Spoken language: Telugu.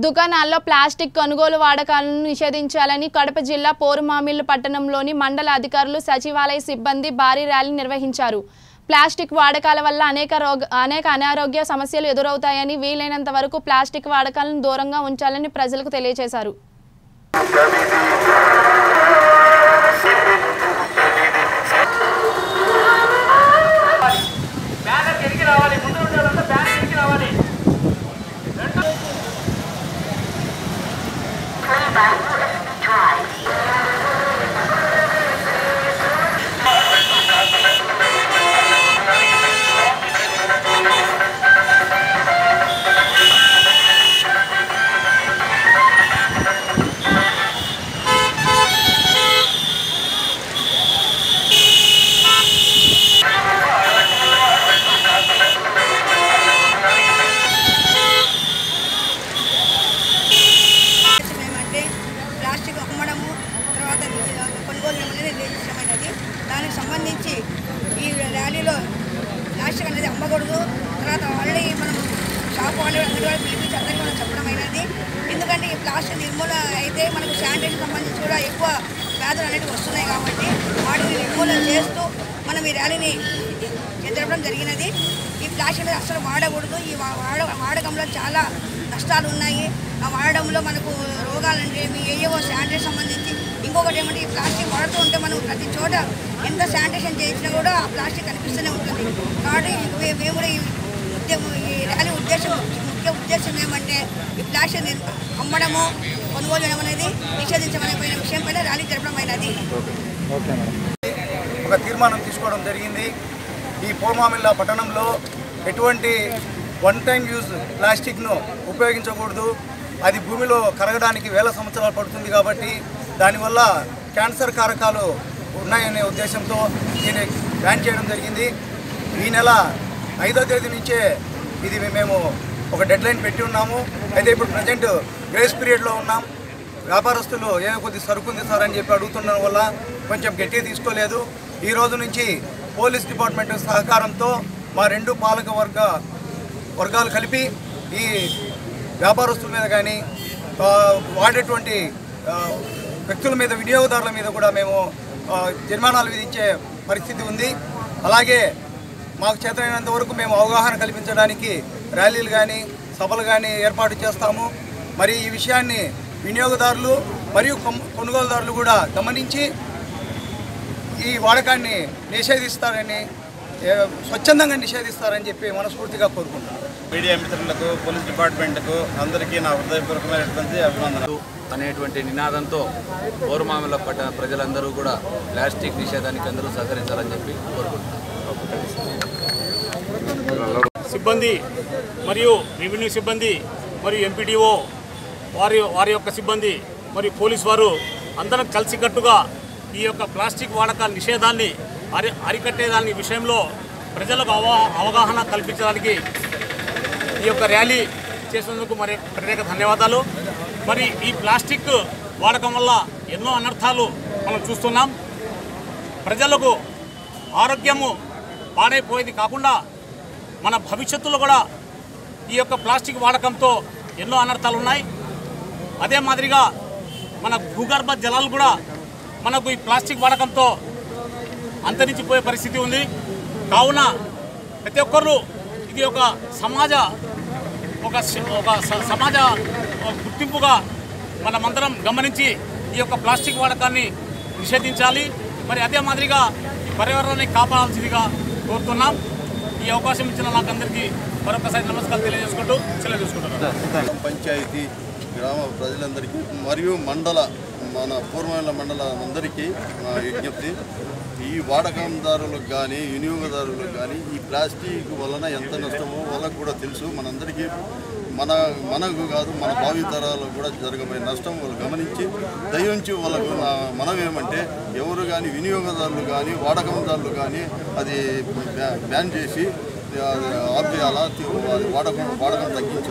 దుకాణాల్లో ప్లాస్టిక్ కొనుగోలు వాడకాలను నిషేధించాలని కడప జిల్లా పోరుమామిళ్ళు పట్టణంలోని మండల అధికారులు సచివాలయ సిబ్బంది భారీ ర్యాలీ నిర్వహించారు. ప్లాస్టిక్ వాడకాల వల్ల అనేక రోగ అనేక అనారోగ్య సమస్యలు ఎదురవుతాయని వీలైనంత వరకు ప్లాస్టిక్ వాడకాలను దూరంగా ఉంచాలని ప్రజలకు తెలియజేశారు. వాళ్ళు అందరూ వాళ్ళు పిలిపించి అందరికీ మనం చెప్పడం అయినది. ఎందుకంటే ఈ ప్లాస్టిక్ నిర్మూలన అయితే మనకు శానిటేషన్ సంబంధించి కూడా ఎక్కువ వ్యాధులు అనేవి వస్తున్నాయి కాబట్టి వాటిని నిర్మూలన చేస్తూ మనం ఈ ర్యాలీని జరపడం జరిగినది. ఈ ప్లాస్టిక్ అనేది అసలు వాడకూడదు. ఈ వాడ వాడకంలో చాలా నష్టాలు ఉన్నాయి. ఆ వాడడంలో మనకు రోగాలు అంటే ఏవో శానిటేషన్ సంబంధించి ఇంకొకటి ఏమంటే ఈ ప్లాస్టిక్ వాడుతూ ఉంటే మనం ప్రతి చోట ఎంత శానిటేషన్ చేసినా కూడా ఆ ప్లాస్టిక్ కనిపిస్తూనే ఉంటుంది. కాబట్టి మేము కూడా ఉద్యమం ఈ ర్యాలీ ఉద్దేశం ముఖ్య ఉద్దేశం ఏమంటే ఈ ప్లాస్టిక్ అమ్మడము కొనుగోలు చేయడం అనేది నిషేధించమని విషయం పైన ర్యాలీ జరపడం అయినది. ఒక తీర్మానం తీసుకోవడం జరిగింది. ఈ పోమామిల్ల పట్టణంలో ఎటువంటి వన్ టైం యూజ్ ప్లాస్టిక్ను ఉపయోగించకూడదు. అది భూమిలో కరగడానికి వేల సంవత్సరాలు పడుతుంది కాబట్టి దానివల్ల క్యాన్సర్ కారకాలు ఉన్నాయనే ఉద్దేశంతో దీన్ని బ్యాన్ చేయడం జరిగింది. ఈ నెల ఐదో తేదీ నుంచే ఇది మేము ఒక డెడ్ లైన్ పెట్టి ఉన్నాము. అయితే ఇప్పుడు ప్రజెంట్ గ్రేస్ పీరియడ్లో ఉన్నాం. వ్యాపారస్తులు ఏ కొద్ది సరుకు ఉంది సార్ అని చెప్పి అడుగుతుండడం వల్ల కొంచెం గట్టిగా తీసుకోలేదు. ఈ రోజు నుంచి పోలీస్ డిపార్ట్మెంట్ సహకారంతో మా రెండు పాలక వర్గ వర్గాలు కలిపి ఈ వ్యాపారస్తుల మీద కానీ వాడేటువంటి వ్యక్తుల మీద వినియోగదారుల మీద కూడా మేము జరిమానాలు విధించే పరిస్థితి ఉంది. అలాగే మాకు చేతనైనంత వరకు మేము అవగాహన కల్పించడానికి ర్యాలీలు కానీ సభలు కానీ ఏర్పాటు చేస్తాము. మరి ఈ విషయాన్ని వినియోగదారులు మరియు కొనుగోలుదారులు కూడా గమనించి ఈ వాడకాన్ని నిషేధిస్తారని స్వచ్ఛందంగా నిషేధిస్తారని చెప్పి మనస్ఫూర్తిగా కోరుకుంటున్నాను. మీడియా మిత్రులకు పోలీస్ డిపార్ట్మెంట్కు అందరికీ నా హృదయపూర్వకమైనటువంటి అభినందనలు. అనేటువంటి నినాదంతో పౌరమామిల పట్టణ ప్రజలందరూ కూడా ప్లాస్టిక్ నిషేధానికి అందరూ సహకరించాలని చెప్పి కోరుకుంటున్నాను సిబ్బంది మరియు రెవెన్యూ సిబ్బంది మరియు ఎంపీడీఓ వారి వారి యొక్క సిబ్బంది మరియు పోలీస్ వారు అందరం కలిసికట్టుగా ఈ యొక్క ప్లాస్టిక్ వాడక నిషేధాన్ని అరి అరికట్టేదాని విషయంలో ప్రజలకు అవా అవగాహన కల్పించడానికి ఈ యొక్క ర్యాలీ చేసినందుకు మరి ప్రత్యేక ధన్యవాదాలు. మరి ఈ ప్లాస్టిక్ వాడకం వల్ల ఎన్నో అనర్థాలు మనం చూస్తున్నాం. ప్రజలకు ఆరోగ్యము పాడైపోయేది కాకుండా మన భవిష్యత్తులో కూడా ఈ యొక్క ప్లాస్టిక్ వాడకంతో ఎన్నో అనర్థాలు ఉన్నాయి. అదే మాదిరిగా మన భూగర్భ జలాలు కూడా మనకు ఈ ప్లాస్టిక్ వాడకంతో అంతరించిపోయే పరిస్థితి ఉంది. కావున ప్రతి ఒక్కరూ ఇది ఒక సమాజ ఒక ఒక స- సమాజ గుర్తింపుగా మనమందరం గమనించి ఈ యొక్క ప్లాస్టిక్ వాడకాన్ని నిషేధించాలి. మరి అదే మాదిరిగా పర్యావరణాన్ని కాపాడాల్సిందిగా కోరుతున్నాం. ఈ అవకాశం ఇచ్చిన నాకు అందరికీ మరొకసారి నమస్కారం తెలియజేసుకుంటూ సెలవు తీసుకుంటున్నాను. పంచాయతీ గ్రామ ప్రజలందరికీ మరియు మండల మన పూర్వమైన మండలం అందరికీ విజ్ఞప్తి. ఈ వాడకందారులకు కానీ వినియోగదారులకు కానీ ఈ ప్లాస్టిక్ వలన ఎంత నష్టమో వాళ్ళకు కూడా తెలుసు. మనందరికీ మన మనకు కాదు మన భావితరాలకు కూడా జరగబోయే నష్టం వాళ్ళు గమనించి దయించి వాళ్ళకు నా మనం ఏమంటే ఎవరు కానీ వినియోగదారులు కానీ వాడకందారులు కానీ అది బ్యాన్ చేసి అది ఆపేయాలా? వాడకం వాడకం తగ్గించాలి